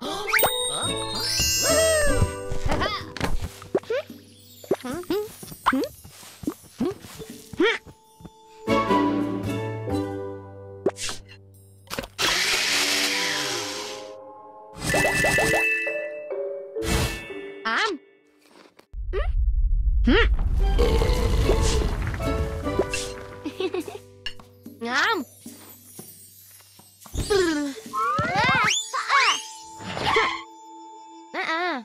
Nham! Ah? Ah? Mm-hmm.